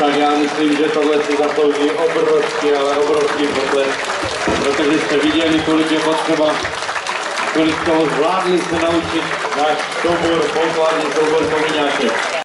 Tak já myslím, že tohle si zaslouží obrovský, ale obrovský potlesk, protože jste viděli, kolik je potřeba, kolik toho zvládli se naučit náš soubor, pokladní soubor Komiňáček.